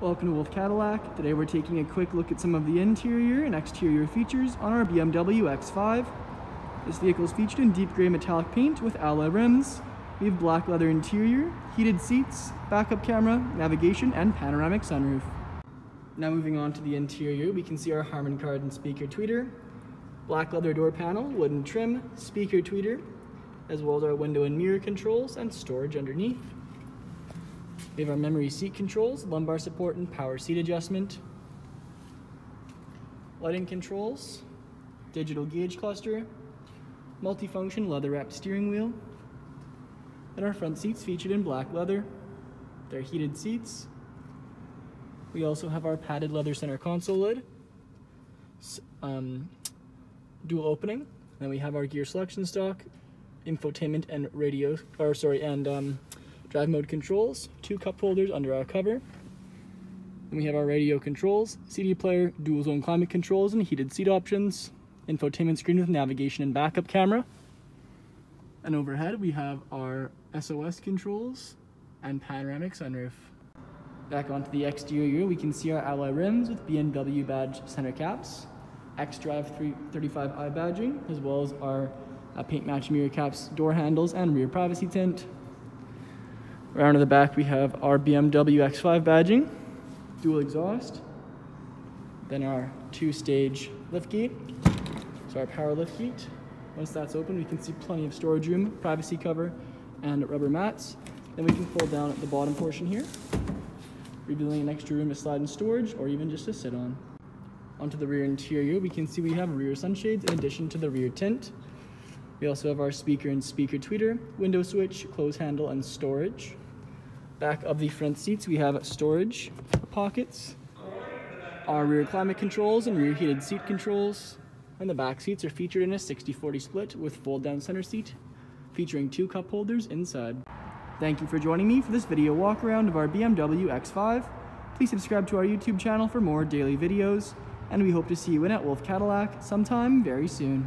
Welcome to Wolfe Cadillac. Today we're taking a quick look at some of the interior and exterior features on our BMW X5. This vehicle is featured in deep gray metallic paint with alloy rims. We have black leather interior, heated seats, backup camera, navigation, and panoramic sunroof. Now moving on to the interior, we can see our Harman Kardon speaker tweeter, black leather door panel, wooden trim, speaker tweeter, as well as our window and mirror controls and storage underneath. We have our memory seat controls, lumbar support and power seat adjustment, lighting controls, digital gauge cluster, multifunction leather wrapped steering wheel, and our front seats featured in black leather. They're heated seats. We also have our padded leather center console lid, um, dual opening. Then we have our gear selection stock, infotainment and radio, or sorry, and um, drive mode controls, two cup holders under our cover. And we have our radio controls, CD player, dual zone climate controls, and heated seat options, infotainment screen with navigation and backup camera. And overhead we have our SOS controls and panoramic sunroof. Back onto the exterior, we can see our alloy rims with BMW badge center caps, X-Drive 35i badging, as well as our uh, paint match mirror caps, door handles, and rear privacy tint. Around to the back, we have our BMW X5 badging, dual exhaust, then our two-stage liftgate, so our power liftgate. Once that's open, we can see plenty of storage room, privacy cover, and rubber mats. Then we can fold down at the bottom portion here, revealing an extra room to slide in storage or even just to sit on. Onto the rear interior, we can see we have rear sunshades in addition to the rear tint. We also have our speaker and speaker tweeter, window switch, close handle, and storage. Back of the front seats, we have storage pockets, our rear climate controls and rear heated seat controls, and the back seats are featured in a 60-40 split with fold-down center seat, featuring two cup holders inside. Thank you for joining me for this video walk around of our BMW X5. Please subscribe to our YouTube channel for more daily videos, and we hope to see you in at Wolfe Cadillac sometime very soon.